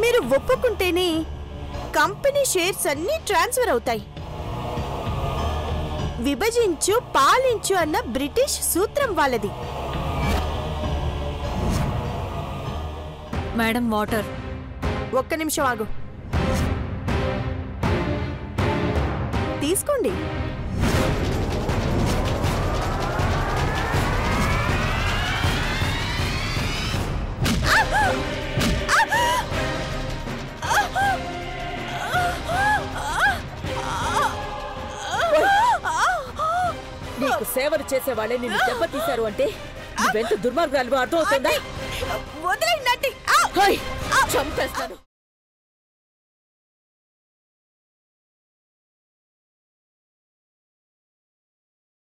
మీరు ఒప్పుకుంటేనే company shares అన్నీ ట్రాన్స్ఫర్ అవుతాయి. విభజించు పాలించు అన్న బ్రిటిష్ సూత్రం వాళ్ళది. Madam water. ఒక్క నిమిషం ఆగు. తీసుకోండి. సేవలు చేసే వాళ్ళే నిన్ను దెబ్బతీశారు అంటే నువ్వెంత దుర్మార్గాలు అర్థమవుతుందా! చంపేస్తాను.